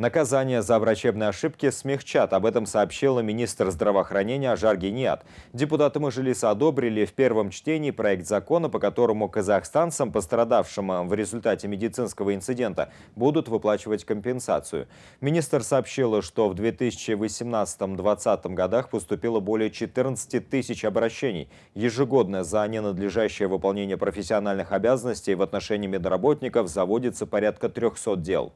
Наказание за врачебные ошибки смягчат. Об этом сообщила министр здравоохранения Ажар Гениат. Депутаты Мажилиса одобрили в первом чтении проект закона, по которому казахстанцам, пострадавшим в результате медицинского инцидента, будут выплачивать компенсацию. Министр сообщила, что в 2018-2020 годах поступило более 14 тысяч обращений. Ежегодно за ненадлежащее выполнение профессиональных обязанностей в отношении медработников заводится порядка 300 дел.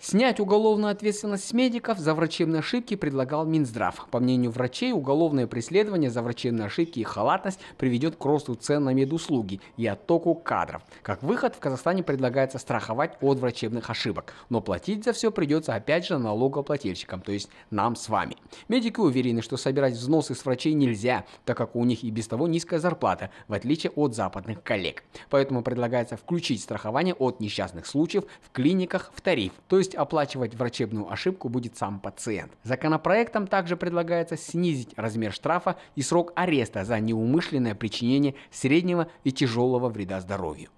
Снять уголовную ответственность с медиков за врачебные ошибки предлагал Минздрав. По мнению врачей, уголовное преследование за врачебные ошибки и халатность приведет к росту цен на медуслуги и оттоку кадров. Как выход, в Казахстане предлагается страховать от врачебных ошибок. Но платить за все придется опять же налогоплательщикам, то есть нам с вами. Медики уверены, что собирать взносы с врачей нельзя, так как у них и без того низкая зарплата, в отличие от западных коллег. Поэтому предлагается включить страхование от несчастных случаев в клиниках в тариф, то есть есть оплачивать врачебную ошибку будет сам пациент. Законопроектом также предлагается снизить размер штрафа и срок ареста за неумышленное причинение среднего и тяжелого вреда здоровью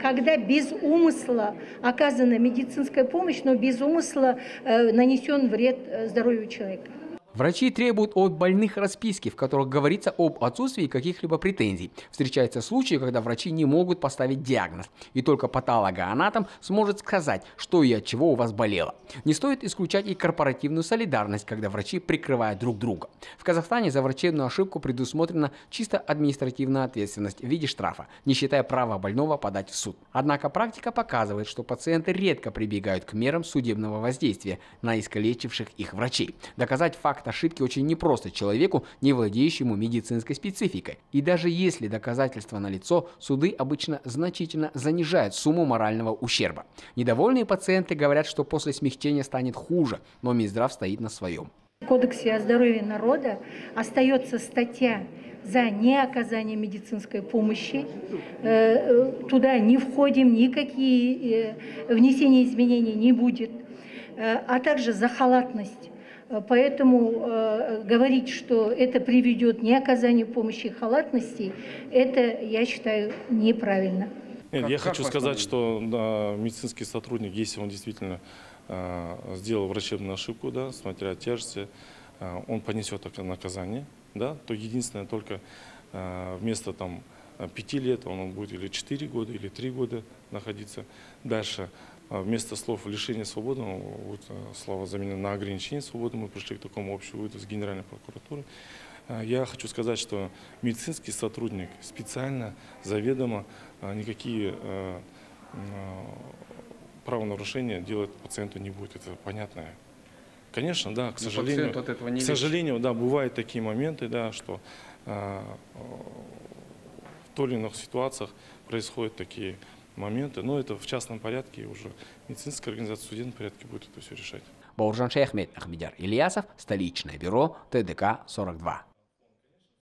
когда без умысла оказана медицинская помощь, но без умысла э, нанесен вред э, здоровью человека. Врачи требуют от больных расписки, в которых говорится об отсутствии каких-либо претензий. Встречаются случаи, когда врачи не могут поставить диагноз, и только патологоанатом сможет сказать, что и от чего у вас болело. Не стоит исключать и корпоративную солидарность, когда врачи прикрывают друг друга. В Казахстане за врачебную ошибку предусмотрена чисто административная ответственность в виде штрафа, не считая права больного подать в суд. Однако практика показывает, что пациенты редко прибегают к мерам судебного воздействия на искалечивших их врачей. Доказать факт факт ошибки очень непросто человеку, не владеющему медицинской спецификой. И даже если доказательства налицо, суды обычно значительно занижают сумму морального ущерба. Недовольные пациенты говорят, что после смягчения станет хуже, но Минздрав стоит на своем. В Кодексе о здоровье народа остается статья за неоказание медицинской помощи. Э, э, туда не входим, никакие э, внесения изменений не будет. А также за халатность поэтому э, говорить, что это приведет не оказанию помощи и халатности, это, я считаю, неправильно. Нет, как, я как хочу сказать, что да, медицинский сотрудник, если он действительно э, сделал врачебную ошибку, да, смотря тяжести, э, он понесет наказание, да, то единственное только э, вместо там пяти лет он будет или четыре года, или три года находиться. Дальше вместо слов лишения свободы, ну, вот, э, слова заменены на ограничение свободы, мы пришли к такому общему выводу с Генеральной прокуратурой. А, я хочу сказать, что медицинский сотрудник специально, заведомо а, никакие э, правонарушения делать пациенту не будет. Это понятно. Конечно, да, к сожалению, от этого не к сожалению, да, бывают такие моменты, да, что э, в той или иных ситуациях происходят такие моменты. Но это в частном порядке уже медицинская организация в судебном порядке будет это все решать. Бауржан Шейхмед, Ахмедяр Ильясов, столичное бюро ТДК-42.